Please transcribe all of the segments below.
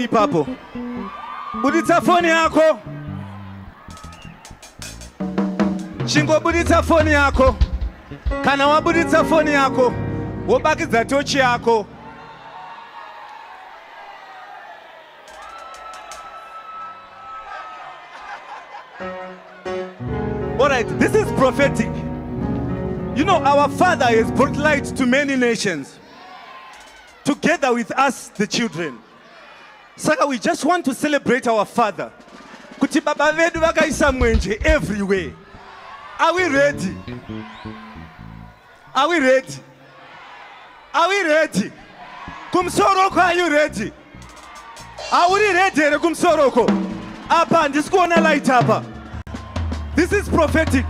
ipapo. Buditsa foni yako chingobuditsa foni yako kana wabuditsa foni yako wobakidza tochi yako all right this is prophetic. You know our father has brought light to many nations together with us the children saka we just want to celebrate our father. Kuti baba vedu vakaisa mwenje everywhere. Are we ready? Are we ready? Are we ready? Kumsoroko are you ready? Hauri ready here kumsoroko apa handisi kuona light apa. This is prophetic.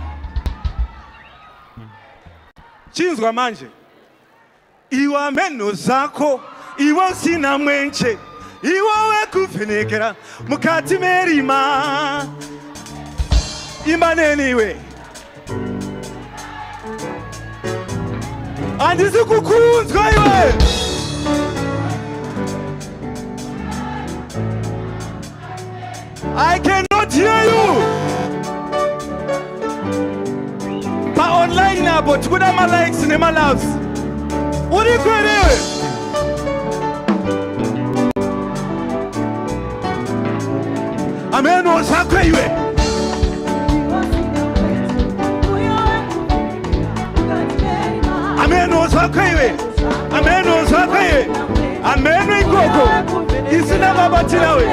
Chinzwa manje. Iwa meno zako iwe usina mwenje iwe wekuvhenekera mukati merima. Imba neniwe handisi kukunzwa iwe. I cannot hear you. Paonline apo tikuda malikes nemaloves uri kwerewe ameno Amen iwe ameno nsakwe Amen ameno nsakwe Amen ameno igoko isina babati nawe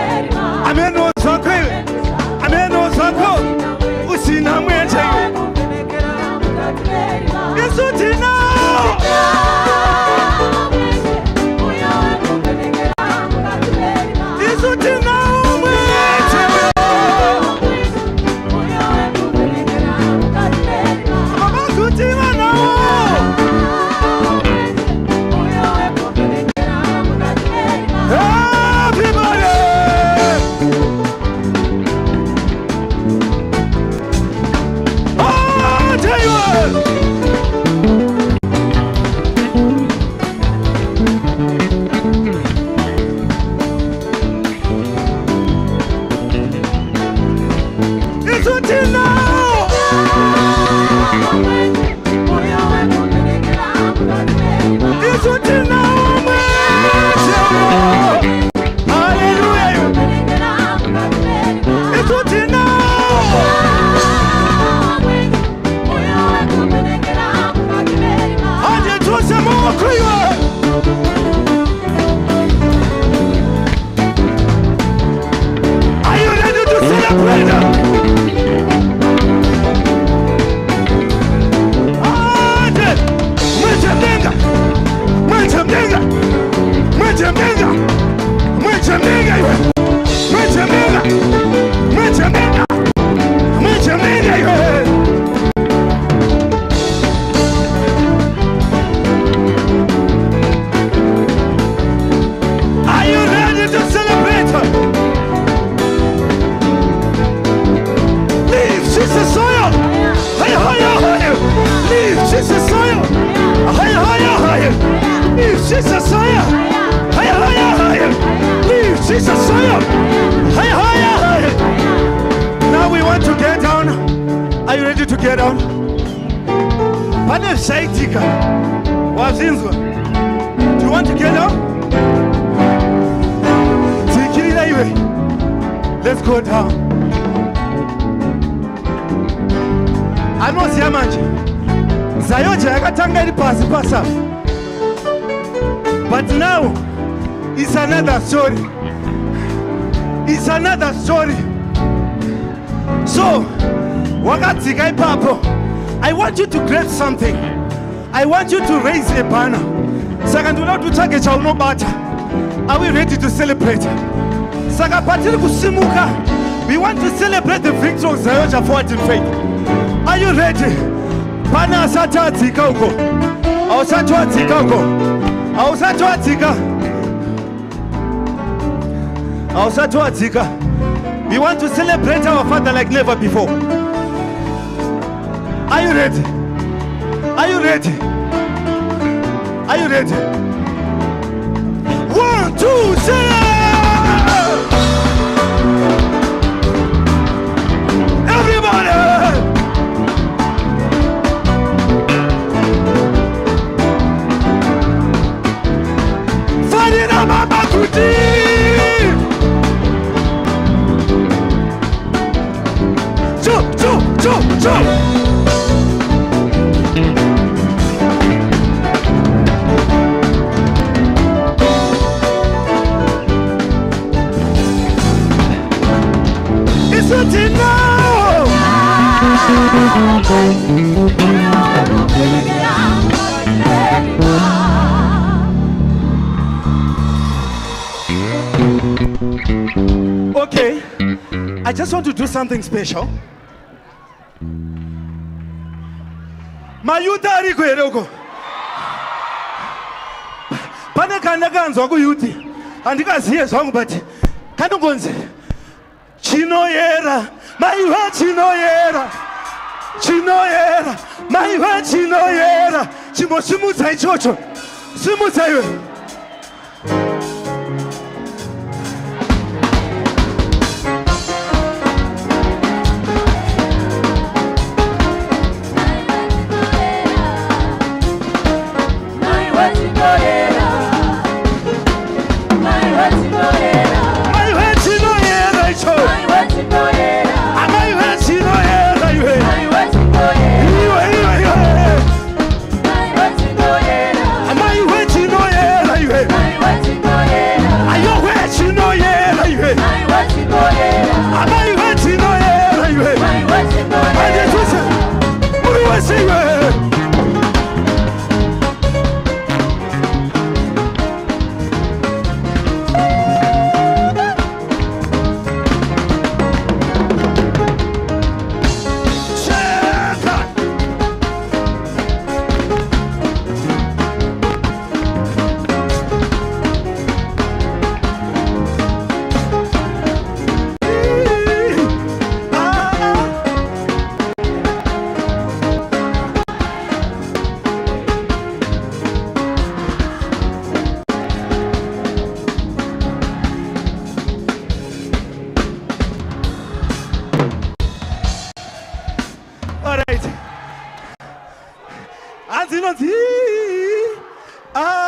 Sutil zvaitika wazvinzwa? Do you want to get down dzikirira iwe. Let's go down. Anoziva manje. Zayoja yakatanga iri pasi pasafu but now it's another story. It's another story. So wakadzika ipapo i want you to grab something. I want you to raise a banner. Saka ndinoda kuti utsvage are we ready to celebrate? Saka patiri kusimuka. We want to celebrate the victory of zayoja forward in faith. Are you ready? Pane asati adzika uko. Hausati wadzika uko. Hausati wadzika hausati wadzika we want to celebrate our father like never before Are you ready? Are you ready? Are you ready? One, two, three. Everybody. Two, two, two, two. Okay, I just want to do something special. mayuti ariko here uko. Pane kandakanzwa kuyuti. Handikaziye zvangu but kanongonzi chinoyera. Maiwe chinoyera 吉诺耶拉，满怀吉诺耶拉，吉莫斯姆在求求，斯姆在约。All right. Ah.